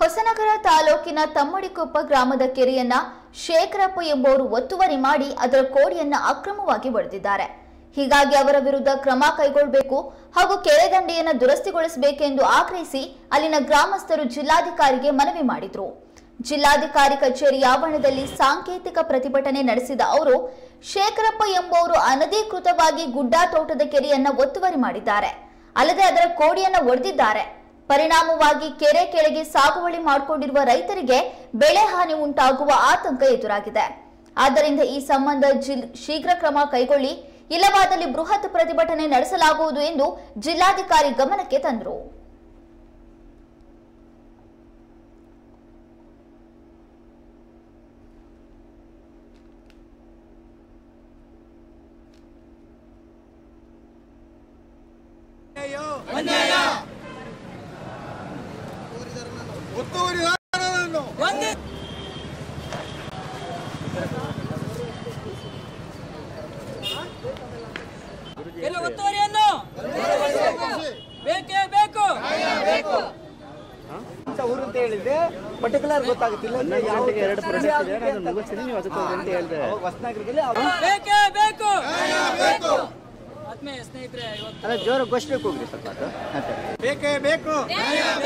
ಹೊಸನಗರ ತಾಲೂಕಿನ ತಮ್ಮಡಿಕೊಪ್ಪ ಗ್ರಾಮದ ಕೆರೆಯನ್ನ ಶೇಖರಪ್ಪ ಎಂಬುವರು ಒತ್ತುವರಿ ಮಾಡಿ ಅದರ ಕೋಡಿಯನ್ನ ಅಕ್ರಮವಾಗಿ ಒಡೆದಿದ್ದಾರೆ ಹೀಗಾಗಿ ಅವರ ವಿರುದ್ಧ ಕ್ರಮ ಕೈಗೊಳ್ಳಬೇಕು ಹಾಗೂ ಕೆರೆ ದಂಡೆಯನ್ನು ದುರಸ್ತಿಗೊಳಿಸಬೇಕೆಂದು ಆಗ್ರಹಿಸಿ ಅಲ್ಲಿನ ಗ್ರಾಮಸ್ಥರು ಜಿಲ್ಲಾಧಿಕಾರಿಗೆ ಮನವಿ ಮಾಡಿದ್ರು. ಜಿಲ್ಲಾಧಿಕಾರಿ ಕಚೇರಿ ಆವರಣದಲ್ಲಿ ಸಾಂಕೇತಿಕ ಪ್ರತಿಭಟನೆ ನಡೆಸಿದ ಅವರು, ಶೇಖರಪ್ಪ ಎಂಬುವರು ಅನಧಿಕೃತವಾಗಿ ಗುಡ್ಡ ತೋಟದ ಕೆರೆಯನ್ನ ಒತ್ತುವರಿ ಮಾಡಿದ್ದಾರೆ. ಅಲ್ಲದೆ ಅದರ ಕೋಡಿಯನ್ನ ಒಡೆದಿದ್ದಾರೆ. ಪರಿಣಾಮವಾಗಿ ಕೆರೆ ಕೆಳಗೆ ಸಾಗುವಳಿ ಮಾಡಿಕೊಂಡಿರುವ ರೈತರಿಗೆ ಬೆಳೆ ಹಾನಿ ಉಂಟಾಗುವ ಆತಂಕ ಎದುರಾಗಿದೆ. ಆದ್ದರಿಂದ ಈ ಸಂಬಂಧ ಶೀಘ್ರ ಕ್ರಮ ಕೈಗೊಳ್ಳಿ. ಇಲ್ಲವಾದಲ್ಲಿ ಬೃಹತ್ ಪ್ರತಿಭಟನೆ ನಡೆಸಲಾಗುವುದು ಎಂದು ಜಿಲ್ಲಾಧಿಕಾರಿ ಗಮನಕ್ಕೆ ತಂದರು. ಒತ್ತುವರಿದಾರರನ್ನು ಒತ್ತುವರಿಯನ್ನು ಬೇಕೇ ಬೇಕು. ಊರು ಅಂತ ಹೇಳಿದ್ರೆ ಪರ್ಟಿಕ್ಯುಲರ್ ಗೊತ್ತಾಗುತ್ತಿಲ್ಲ. ಎರಡು ಪ್ರಾಜೆಕ್ಟ್ ಇದೆ ನಾನು ಮುಗಿಸ್ತೀನಿ ನೀವು ಅದಕ್ಕೆ ಹೋಗಿ ಅಂತ ಹೇಳಿದೆ ಹೊಸನಗರದಲ್ಲಿ ಬೇಕೇ ಬೇಕು. ಆತ್ಮೀಯ ಸ್ನೇಹಿತರೆ ಇವತ್ತು ಜೋರು ಹೋಗ್ರಿ ಸ್ವಲ್ಪ ಬೇಕೇ. ಬೇಕು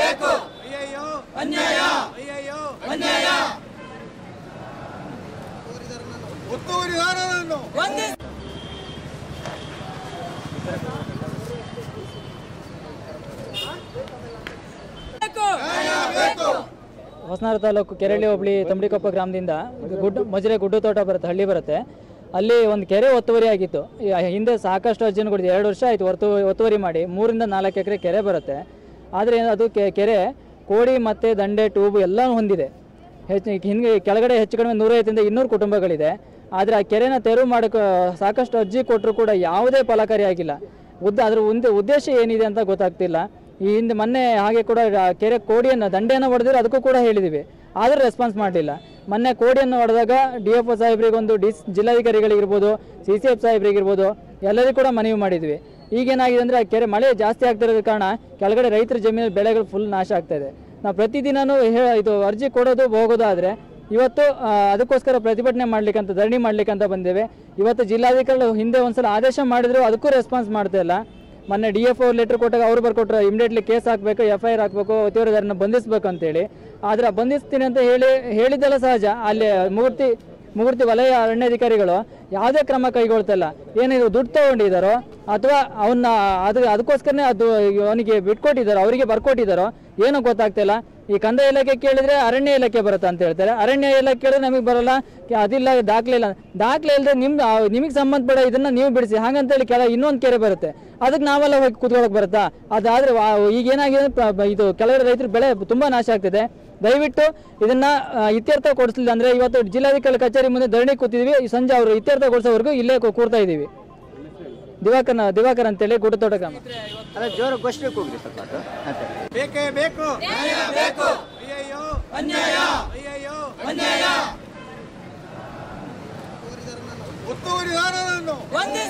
ಬೇಕು ಅಯ್ಯಯ್ಯೋ ಅನ್ಯಾಯ ಅಯ್ಯಯ್ಯೋ ಅನ್ಯಾಯ ಒತ್ತುವರಿದಾರರನ್ನು ಒಂದೇ ಬೇಕು ಹೊಸನಗರ ತಾಲೂಕು ಕೆರಳಿ ಹೋಬಳಿ ತಂಬಡಿಕೊಪ್ಪ ಗ್ರಾಮದಿಂದ ಗುಡ್ಡ ಮಜರೆ ಗುಡ್ಡು ತೋಟ ಬರುತ್ತೆ, ಹಳ್ಳಿ ಬರುತ್ತೆ. ಅಲ್ಲಿ ಒಂದು ಕೆರೆ ಒತ್ತುವರಿ ಆಗಿತ್ತು. ಹಿಂದೆ ಸಾಕಷ್ಟು ಅರ್ಜಿಗಳು ಎರಡು ವರ್ಷ ಆಯಿತು ಒತ್ತು ಒತ್ತುವರಿ ಮಾಡಿ. ಮೂರಿಂದ ನಾಲ್ಕು ಎಕರೆ ಕೆರೆ ಬರುತ್ತೆ. ಆದರೆ ಅದು ಕೆರೆ ಕೋಡಿ ಮತ್ತು ದಂಡೆ, ಟ್ಯೂಬ್ ಎಲ್ಲನೂ ಹೊಂದಿದೆ. ಹೆಚ್ಚು ಹಿಂಗೆ ಕೆಳಗಡೆ ಹೆಚ್ಚು ಕಡಿಮೆ ನೂರೈವತ್ತರಿಂದ ಇನ್ನೂರು ಕುಟುಂಬಗಳಿದೆ. ಆದರೆ ಆ ಕೆರೆನ ತೆರವು ಮಾಡೋಕ್ಕೆ ಸಾಕಷ್ಟು ಅರ್ಜಿ ಕೊಟ್ಟರು ಕೂಡ ಯಾವುದೇ ಫಲಕಾರಿಯಾಗಿಲ್ಲ ಉದ್ದ, ಅದರ ಒಂದು ಉದ್ದೇಶ ಏನಿದೆ ಅಂತ ಗೊತ್ತಾಗ್ತಿಲ್ಲ. ಈ ಹಿಂದೆ ಮೊನ್ನೆ ಹಾಗೆ ಕೂಡ ಕೆರೆ ಕೋಡಿಯನ್ನು, ದಂಡೆಯನ್ನು ಹೊಡೆದಿರೋ ಅದಕ್ಕೂ ಕೂಡ ಹೇಳಿದ್ದೀವಿ ಆದರೂ ರೆಸ್ಪಾನ್ಸ್ ಮಾಡಲಿಲ್ಲ. ಮೊನ್ನೆ ಕೋಡಿಯನ್ನು ಹೊಡೆದಾಗ ಡಿ ಎಫ್ ಒ ಸಾಹೇಬ್ರಿಗೊಂದು ಡಿ ಜಿಲ್ಲಾಧಿಕಾರಿಗಳಿಗಿರ್ಬೋದು, ಸಿ ಸಿ ಎಫ್ ಸಾಹೇಬ್ರಿಗಿರ್ಬೋದು, ಎಲ್ಲರಿಗೂ ಕೂಡ ಮನವಿ ಮಾಡಿದ್ವಿ. ಈಗೇನಾಗಿದೆ ಅಂದರೆ ಆ ಕೆರೆ ಮಳೆ ಜಾಸ್ತಿ ಆಗ್ತಿರೋದ ಕಾರಣ ಕೆಳಗಡೆ ರೈತರ ಜಮೀನು ಬೆಳೆಗಳು ಫುಲ್ ನಾಶ ಆಗ್ತಾ ಇದೆ. ನಾವು ಪ್ರತಿದಿನನೂ ಹೇ- ಇದು ಅರ್ಜಿ ಕೊಡೋದು ಹೋಗೋದು ಆದರೆ ಇವತ್ತು ಅದಕ್ಕೋಸ್ಕರ ಪ್ರತಿಭಟನೆ ಮಾಡ್ಲಿಕ್ಕೆ ಅಂತ ಧರಣಿ ಮಾಡ್ಲಿಕ್ಕೆ ಅಂತ ಬಂದೇವೆ. ಇವತ್ತು ಜಿಲ್ಲಾಧಿಕಾರಿಗಳು ಹಿಂದೆ ಒಂದ್ಸಲ ಆದೇಶ ಮಾಡಿದ್ರು, ಅದಕ್ಕೂ ರೆಸ್ಪಾನ್ಸ್ ಮಾಡ್ತಾ ಇಲ್ಲ. ಮೊನ್ನೆ ಡಿ ಎಫ್ ಲೆಟರ್ ಕೊಟ್ಟಾಗ ಅವ್ರು ಬರ್ಕೊಟ್ರೆ ಇಮಿಡಿಯೇಟ್ಲಿ ಕೇಸ್ ಹಾಕಬೇಕು ಎಫ್ ಐ ಆರ್ ಹಾಕಬೇಕು ಒತ್ತುವರಿದಾರನ ಬಂಧಿಸಬೇಕು ಅಂತೇಳಿ. ಆದರೆ ಬಂಧಿಸ್ತೀನಿ ಅಂತ ಹೇಳಿ, ಹೇಳಿದ್ದೆಲ್ಲ ಸಹಜ. ಅಲ್ಲಿ ಮೂರ್ತಿ ಮೂರ್ತಿ ವಲಯ ಅರಣ್ಯಾಧಿಕಾರಿಗಳು ಯಾವುದೇ ಕ್ರಮ ಕೈಗೊಳ್ತಿಲ್ಲ ಏನಿದು ದುಡ್ಡು ತಗೊಂಡಿದ್ದಾರೋ ಅಥವಾ ಅವನ್ನ ಅದು, ಅದಕ್ಕೋಸ್ಕರನೇ ಅದು ಅವನಿಗೆ ಬಿಟ್ಕೊಟ್ಟಿದ್ದಾರೋ, ಅವರಿಗೆ ಬರ್ಕೊಟ್ಟಿದ್ದಾರೋ, ಏನೋ ಗೊತ್ತಾಗ್ತಿಲ್ಲ ಈ ಕಂದಾಯ ಇಲಾಖೆ ಕೇಳಿದ್ರೆ ಅರಣ್ಯ ಇಲಾಖೆ ಬರುತ್ತೆ ಅಂತ ಹೇಳ್ತಾರೆ. ಅರಣ್ಯ ಇಲಾಖೆ ಕೇಳಿದ್ರೆ ನಮಗೆ ಬರಲ್ಲ, ಅದಿಲ್ಲ, ದಾಖಲೆ ಇಲ್ಲ. ದಾಖಲೆ ಇಲ್ಲದೆ ನಿಮ್ ನಿಮಗೆ ಸಂಬಂಧಪಡ ಇದನ್ನ ನೀವು ಬಿಡಿಸಿ. ಹಾಗಂತೇಳಿ ಕೆಳ ಇನ್ನೊಂದು ಕೆರೆ ಬರುತ್ತೆ. ಅದಕ್ಕೆ ನಾವೆಲ್ಲ ಹೋಗಿ ಕೂತ್ಕೊಳ್ಳೋಕೆ ಬರುತ್ತಾ? ಅದಾದ್ರೆ ಈಗ ಏನಾಗಿದೆ ಇದು ಕೆಲವರು ರೈತರ ಬೆಳೆ ತುಂಬಾ ನಾಶ ಆಗ್ತಿದೆ. ದಯವಿಟ್ಟು ಇದನ್ನ ಇತ್ಯರ್ಥ ಕೊಡಿಸ್ಲಿಲ್ಲ ಅಂದ್ರೆ ಇವತ್ತು ಜಿಲ್ಲಾಧಿಕಾರಿ ಕಚೇರಿ ಮುಂದೆ ಧರಣಿ ಕೂತಿದ್ವಿ. ಸಂಜೆ ಅವರು ಇತ್ಯರ್ಥಗೊಳಿಸೋವರೆಗೂ ಇಲ್ಲೇ ಕೂರ್ತಾ ಇದೀವಿ. ದಿವಾಕರ್ ದಿವಾಕರ್ ಅಂತೇಳಿ ಗುಡ್ಡತೋಟ ಗ್ರಾಮ. ಅಲ್ಲ ಜೋರ ಘೋಷಣೆಗೆ ಹೋಗ್ರಿ ಸ್ವಲ್ಪ ಅದು. ಬೇಕೇ ಬೇಕು. ಬೇಕು. ಅಯ್ಯಯ್ಯೋ. ಅನ್ಯಾಯ. ಅಯ್ಯಯ್ಯೋ. ಅನ್ಯಾಯ. ಒತ್ತುವರಿದಾರರನ್ನು ಒಂದೇ